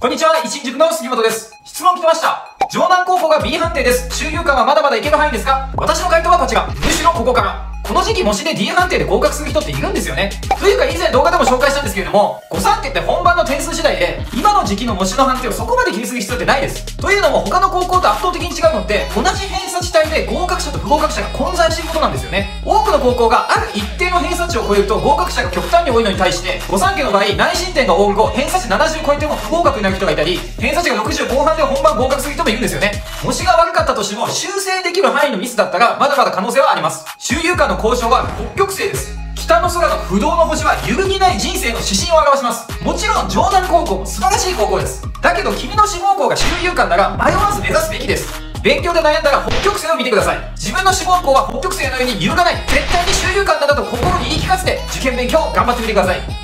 こんにちは、一新塾の杉本です。質問来ました。城南高校が B 判定です。周遊館はまだまだいける範囲ですが私の回答はこちら。むしろここから。この時期模試で D 判定で合格する人っているんですよね。というか以前動画でも紹介したんですけれども、誤算定って本番の点数次第で、今の時期の模試の判定をそこまで気にする必要ってないです。というのも他の高校と圧倒的に違うのって、同じ偏差値帯で合格者と不合格者が混在していることなんですよね。多くの高校がある一定の偏差値を超えると合格者が極端に多いのに対して、誤算家の場合、内申点が多い後、偏差値70超えても不合格になる人がいたり、偏差値が60後半で本番合格する人もいるんですよね。模試が悪かったとしても、修正できる範囲のミスだったら、まだまだ可能性はあります。周遊館の交渉は北極星です。北の空の不動の星は揺るぎない人生の指針を表します。もちろん城南高校も素晴らしい高校です。だけど君の志望校が周遊館なら迷わず目指すべきです。勉強で悩んだら北極星を見てください。自分の志望校は北極星のように揺るがない。絶対に周遊感なんだと心に言い聞かせて受験勉強頑張ってみてください。